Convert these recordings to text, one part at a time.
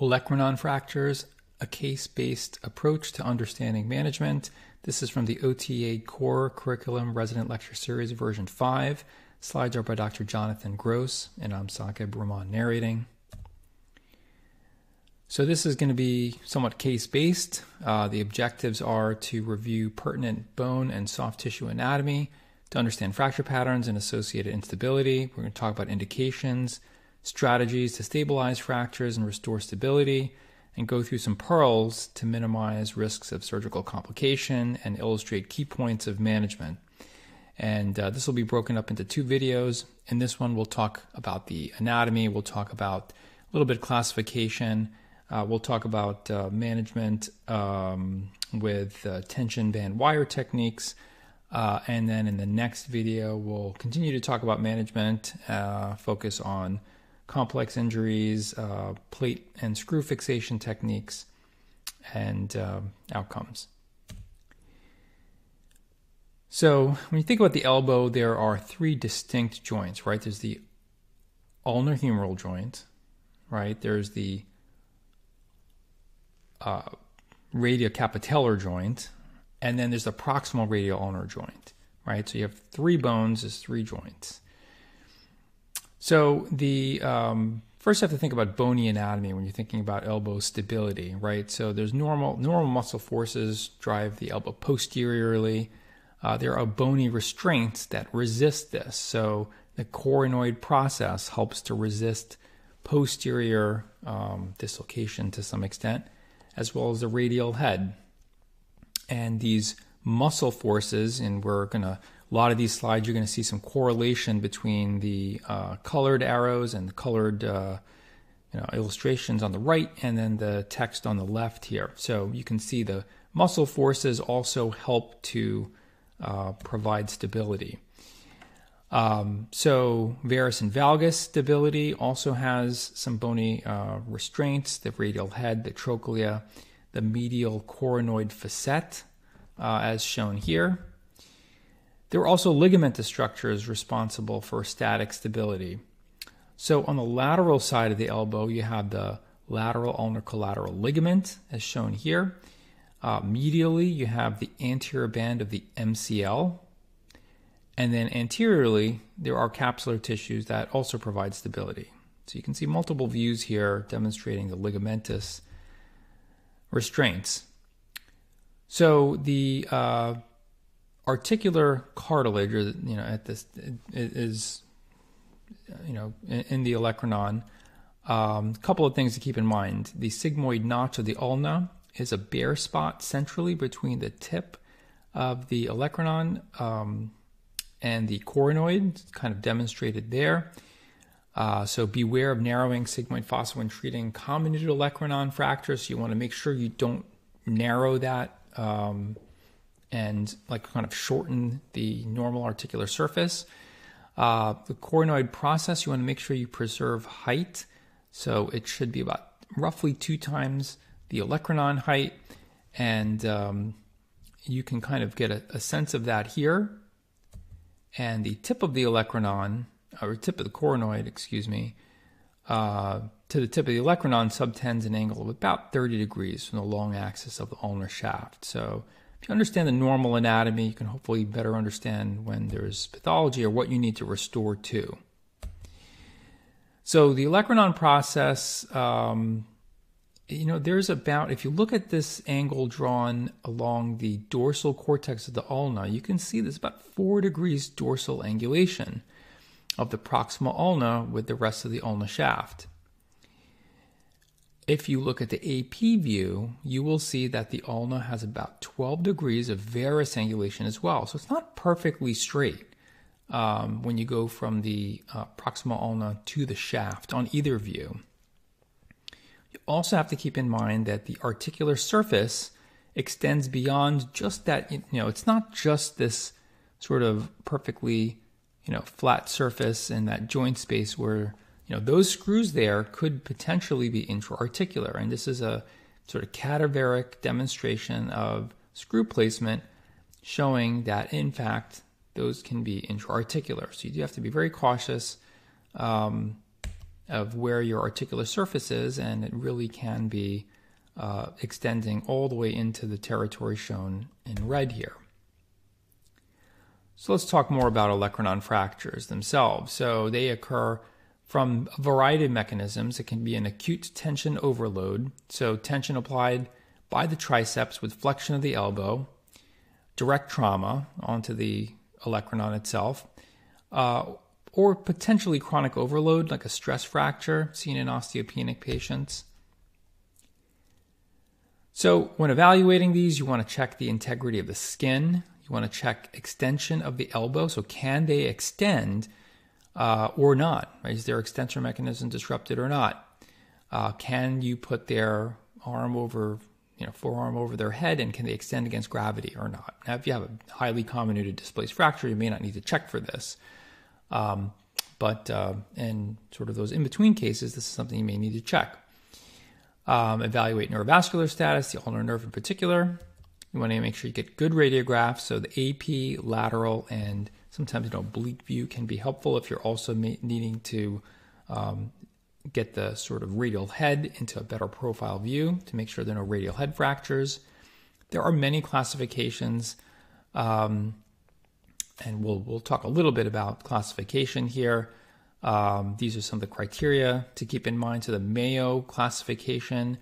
Olecranon fractures, a case-based approach to understanding management. This is from the OTA Core Curriculum Resident Lecture Series version 5. Slides are by Dr. Jonathan Gross, and I'm Saqib Rahman narrating. So this is going to be somewhat case-based. Uh, the objectives are to review pertinent bone and soft tissue anatomy, to understand fracture patterns and associated instability. We're going to talk about indications, strategies to stabilize fractures and restore stability, and go through some pearls to minimize risks of surgical complication and illustrate key points of management. And uh, this will be broken up into two videos. In this one, we'll talk about the anatomy, we'll talk about a little bit classification, uh, we'll talk about uh, management um, with uh, tension band wire techniques. Uh, and then in the next video, we'll continue to talk about management, uh, focus on complex injuries, uh, plate and screw fixation techniques, and uh, outcomes. So, when you think about the elbow, there are three distinct joints, right? There's the ulnar humeral joint, right? There's the uh, radiocapitellar joint, and then there's the proximal radial ulnar joint, right? So you have three bones as three joints. So the um, first you have to think about bony anatomy when you're thinking about elbow stability, right? So there's normal normal muscle forces drive the elbow posteriorly. Uh, there are bony restraints that resist this. So the coronoid process helps to resist posterior um, dislocation to some extent, as well as the radial head. And these muscle forces, and we're going to a lot of these slides, you're going to see some correlation between the uh, colored arrows and the colored uh, you know, illustrations on the right and then the text on the left here. So you can see the muscle forces also help to uh, provide stability. Um, so varus and valgus stability also has some bony uh, restraints, the radial head, the trochlea, the medial coronoid facet, uh, as shown here. There are also ligamentous structures responsible for static stability. So on the lateral side of the elbow, you have the lateral ulnar collateral ligament, as shown here. Uh, medially, you have the anterior band of the MCL. And then anteriorly, there are capsular tissues that also provide stability. So you can see multiple views here demonstrating the ligamentous restraints. So the uh, articular cartilage, or you know, at this is you know in, the olecranon. A um, couple of things to keep in mind: the sigmoid notch of the ulna is a bare spot centrally between the tip of the olecranon um, and the coronoid, kind of demonstrated there. Uh, so beware of narrowing sigmoid fossa when treating comminuted olecranon fractures. You want to make sure you don't narrow that um, and like kind of shorten the normal articular surface. Uh, the coronoid process, you want to make sure you preserve height. So it should be about roughly two times the olecranon height. And um, you can kind of get a, a, sense of that here. And the tip of the olecranon, or tip of the coronoid, excuse me, uh, to the tip of the olecranon subtends an angle of about 30 degrees from the long axis of the ulnar shaft. So if you understand the normal anatomy, you can hopefully better understand when there's pathology or what you need to restore to. So the olecranon process, um, you know, there's about, if you look at this angle drawn along the dorsal cortex of the ulna, you can see there's about four degrees dorsal angulation of the proximal ulna with the rest of the ulna shaft. If you look at the AP view, you will see that the ulna has about 12 degrees of varus angulation as well. So it's not perfectly straight um, when you go from the uh, proximal ulna to the shaft on either view. You also have to keep in mind that the articular surface extends beyond just that, you know, it's not just this sort of perfectly, you know, flat surface and that joint space where you know, those screws there could potentially be intra-articular, and this is a sort of cadaveric demonstration of screw placement showing that in fact those can be intra-articular. So you do have to be very cautious um, of where your articular surface is, and it really can be uh, extending all the way into the territory shown in red here. So let's talk more about olecranon fractures themselves. So they occur from a variety of mechanisms. It can be an acute tension overload, so tension applied by the triceps with flexion of the elbow, direct trauma onto the olecranon itself, uh, or potentially chronic overload like a stress fracture seen in osteopenic patients. So, when evaluating these, you want to check the integrity of the skin. You want to check extension of the elbow. So, can they extend uh, or not? Is their extensor mechanism disrupted or not? Uh, can you put their arm over, you know, forearm over their head, and can they extend against gravity or not? Now, if you have a highly comminuted displaced fracture, you may not need to check for this. Um, but uh, in sort of those in between cases, this is something you may need to check. Um, evaluate neurovascular status, the ulnar nerve in particular. You want to make sure you get good radiographs. So the AP, lateral, and sometimes an oblique view can be helpful if you're also needing to um, get the sort of radial head into a better profile view to make sure there are no radial head fractures. There are many classifications. Um, and we'll we'll talk a little bit about classification here. Um, these are some of the criteria to keep in mind. So the Mayo classification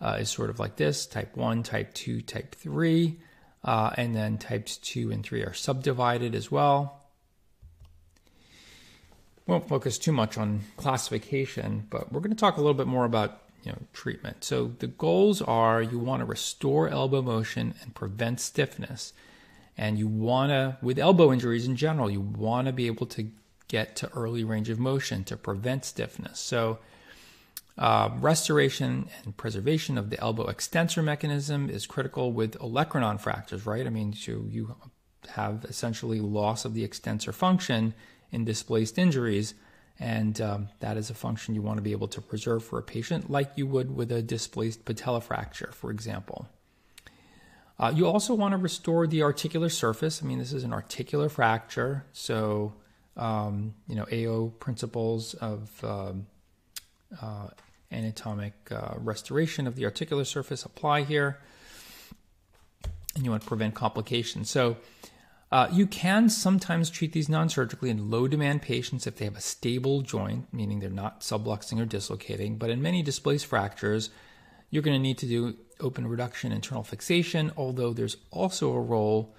uh, is sort of like this: Type one, Type two, Type three, uh, and then types two and three are subdivided as well. We won't focus too much on classification, but we're going to talk a little bit more about you know treatment. So the goals are you want to restore elbow motion and prevent stiffness. And you want to, with elbow injuries in general, you want to be able to get to early range of motion to prevent stiffness. So, uh, restoration and preservation of the elbow extensor mechanism is critical with olecranon fractures, right? I mean, so you have essentially loss of the extensor function in displaced injuries, and um, that is a function you want to be able to preserve for a patient, like you would with a displaced patella fracture, for example. Uh, you also want to restore the articular surface. I mean, this is an articular fracture, so um, you know AO principles of um, uh, anatomic uh, restoration of the articular surface apply here, and you want to prevent complications. So. Uh, you can sometimes treat these non surgically in low demand patients if they have a stable joint, meaning they're not subluxing or dislocating. But in many displaced fractures, you're going to need to do open reduction internal fixation, although there's also a role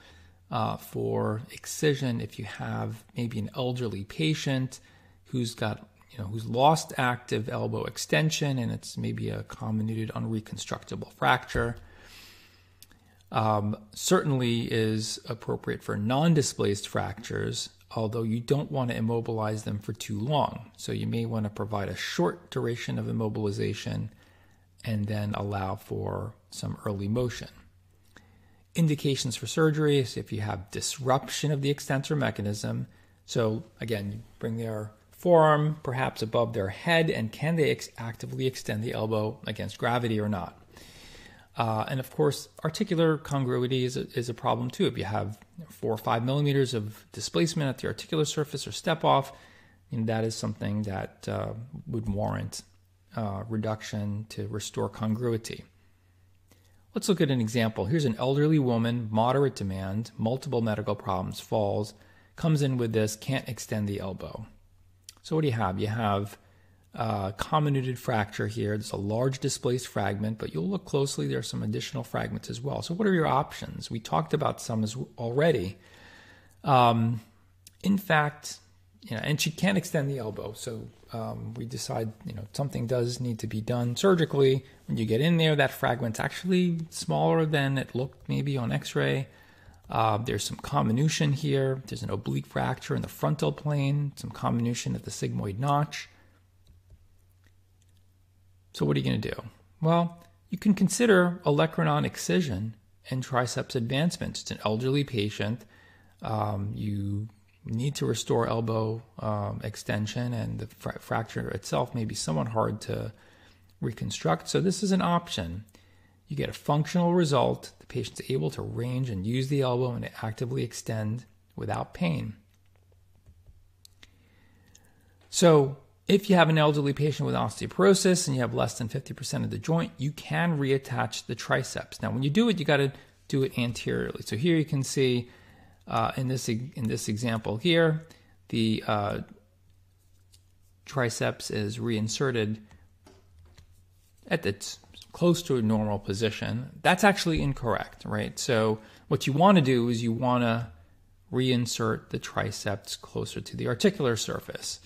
uh, for excision if you have maybe an elderly patient who's got you know who's lost active elbow extension and it's maybe a comminuted unreconstructible fracture. Um, certainly is appropriate for non-displaced fractures, although you don't want to immobilize them for too long. So you may want to provide a short duration of immobilization and then allow for some early motion. Indications for surgery is if you have disruption of the extensor mechanism. So, again, you bring their forearm perhaps above their head, and can they ex- actively extend the elbow against gravity or not? Uh, and of course, articular congruity is a, is a problem too. If you have four or five millimeters of displacement at the articular surface or step off, you know, that is something that uh, would warrant uh, reduction to restore congruity. Let's look at an example. Here's an elderly woman, moderate demand, multiple medical problems, falls, comes in with this, can't extend the elbow. So, what do you have? You have a comminuted fracture here. There's a large displaced fragment, but you'll look closely, there are some additional fragments as well. So, what are your options? We talked about some as already. Um, in fact, you know, and she can't extend the elbow. So um, we decide, you know, something does need to be done surgically. When you get in there, that fragment's actually smaller than it looked maybe on X-ray. Uh, there's some comminution here. There's an oblique fracture in the frontal plane, some comminution at the sigmoid notch. So what are you going to do? Well, you can consider olecranon excision and triceps advancement. It's an elderly patient. Um, you need to restore elbow um, extension, and the fra- fracture itself may be somewhat hard to reconstruct. So, this is an option. You get a functional result. The patient's able to range and use the elbow and actively extend without pain. So, If you have an elderly patient with osteoporosis and you have less than 50% of the joint, you can reattach the triceps. Now, when you do it, you got to do it anteriorly. So here you can see uh, in this in this example here, the uh, triceps is reinserted at its close to a normal position. That's actually incorrect, right? So what you want to do is you want to reinsert the triceps closer to the articular surface.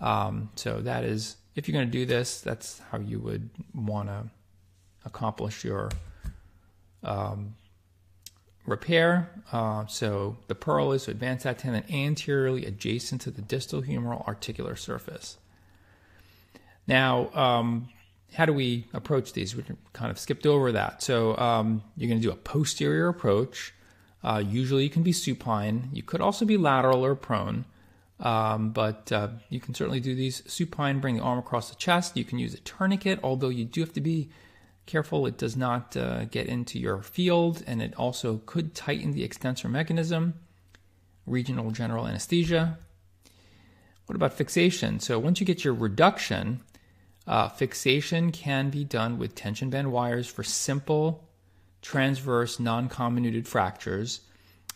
Um, so that is, if you're going to do this, that's how you would want to accomplish your um, repair. Uh, so the pearl is to advance that tendon anteriorly adjacent to the distal humeral articular surface. Now, um, how do we approach these? We kind of skipped over that. So um, you're going to do a posterior approach. Uh, usually you can be supine. You could also be lateral or prone. Um, but uh, you can certainly do these supine, bring the arm across the chest. You can use a tourniquet, although you do have to be careful it does not uh, get into your field, and it also could tighten the extensor mechanism. Regional general anesthesia. What about fixation? So once you get your reduction, uh, fixation can be done with tension band wires for simple transverse non-comminuted fractures.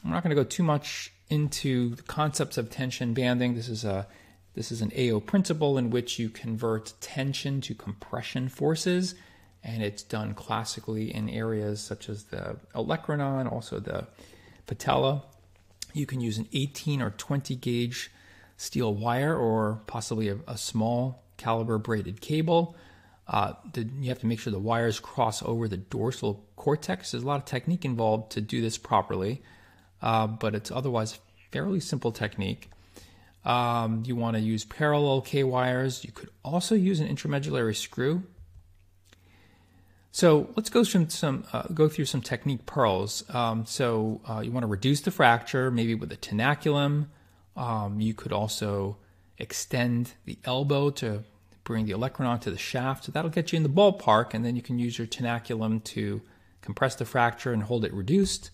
I'm not going to go too much into the concepts of tension banding. This is a this is an AO principle in which you convert tension to compression forces, and it's done classically in areas such as the olecranon, also the patella. You can use an 18 or 20 gauge steel wire or possibly a, a small caliber braided cable. Uh, the, you have to make sure the wires cross over the dorsal cortex. There's a lot of technique involved to do this properly uh, but it's otherwise fairly simple technique. Um, you want to use parallel K wires. You could also use an intramedullary screw. So let's go through some uh, go through some technique pearls. Um, so uh, you want to reduce the fracture, maybe with a tenaculum. Um, you could also extend the elbow to bring the olecranon to the shaft. So that'll get you in the ballpark, and then you can use your tenaculum to compress the fracture and hold it reduced.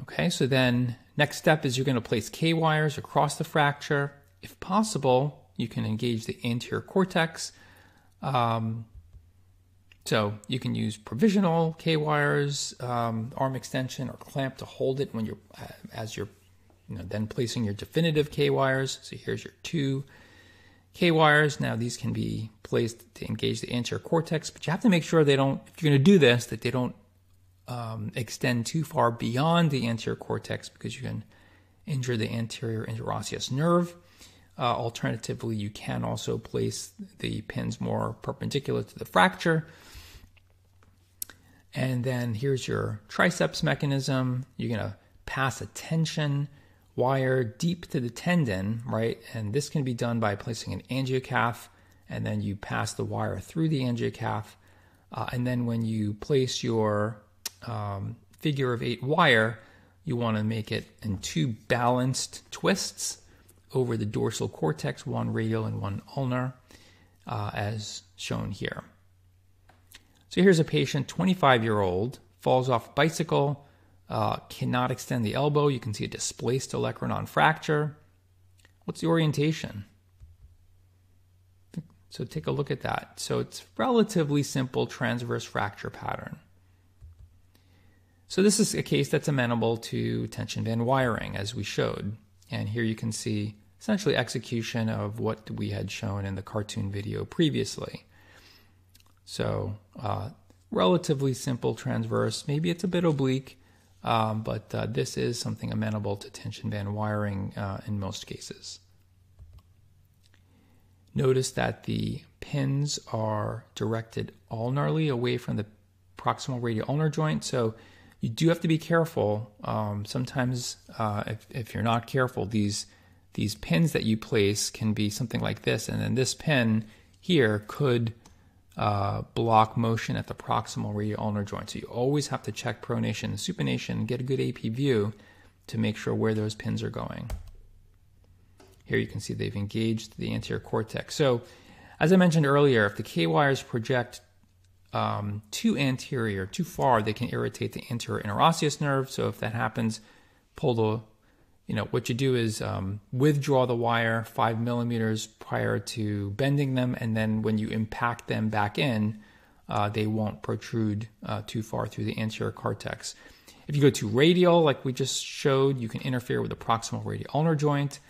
Okay, so then next step is you're going to place K wires across the fracture. If possible, you can engage the anterior cortex. Um, so you can use provisional K wires, um, arm extension, or clamp to hold it when you're uh, as you're you know, then placing your definitive K wires. So here's your two K wires. Now these can be placed to engage the anterior cortex, but you have to make sure they don't. If you're going to do this, that they don't um, extend too far beyond the anterior cortex because you can injure the anterior interosseous nerve. Uh, alternatively, you can also place the pins more perpendicular to the fracture. And then here's your triceps mechanism. You're going to pass a tension wire deep to the tendon, right? And this can be done by placing an angiocath, and then you pass the wire through the angiocath. Uh, and then when you place your um, figure of eight wire, you want to make it in two balanced twists over the dorsal cortex, one radial and one ulnar, uh, as shown here. So here's a patient, 25 year old, falls off bicycle, uh, cannot extend the elbow. You can see a displaced olecranon fracture. What's the orientation? So take a look at that. So it's relatively simple transverse fracture pattern. So this is a case that's amenable to tension band wiring, as we showed. And here you can see essentially execution of what we had shown in the cartoon video previously. So uh, relatively simple transverse. Maybe it's a bit oblique, um, but uh, this is something amenable to tension band wiring uh, in most cases. Notice that the pins are directed ulnarly away from the proximal radial ulnar joint. So you do have to be careful. Um, sometimes, uh, if, if you're not careful, these these pins that you place can be something like this, and then this pin here could uh, block motion at the proximal radial ulnar joint. So you always have to check pronation and supination get a good AP view to make sure where those pins are going. Here you can see they've engaged the anterior cortex. So, as I mentioned earlier, if the K wires project um, too anterior, too far, they can irritate the anterior interosseous nerve. So if that happens, pull the you know, what you do is um, withdraw the wire five millimeters prior to bending them, and then when you impact them back in, uh, they won't protrude uh, too far through the anterior cortex. If you go to radial, like we just showed, you can interfere with the proximal radial ulnar joint.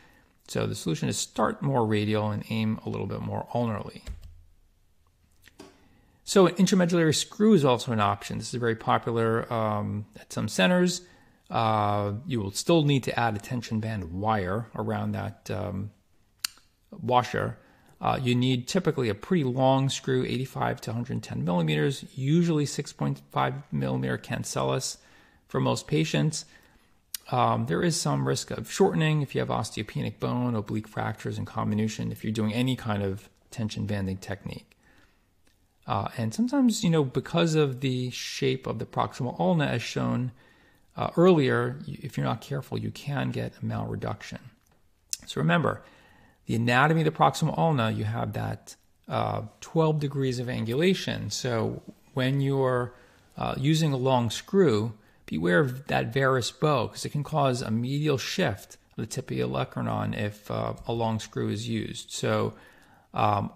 So the solution is start more radial and aim a little bit more ulnarly. So an intramedullary screw is also an option. This is very popular um, at some centers. Uh, you will still need to add a tension band wire around that um, washer. Uh, you need typically a pretty long screw, 85 to 110 millimeters, usually 6.5 millimeter cancellous for most patients. Um, there is some risk of shortening if you have osteopenic bone, oblique fractures, and comminution if you're doing any kind of tension banding technique. Uh, and sometimes, you know, because of the shape of the proximal ulna as shown uh, earlier, if you're not careful, you can get a malreduction. So remember, the anatomy of the proximal ulna, you have that uh, 12 degrees of angulation. So when you're uh, using a long screw, beware of that varus bow because it can cause a medial shift of the tip of the olecranon if uh, a long screw is used. So, um,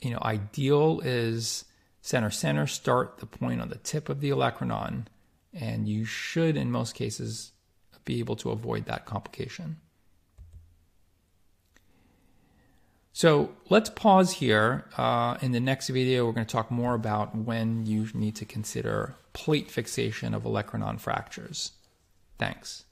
you know, ideal is center center, start the point on the tip of the olecranon and you should, in most cases, be able to avoid that complication. So let's pause here. Uh, in the next video, we're going to talk more about when you need to consider plate fixation of olecranon fractures. Thanks.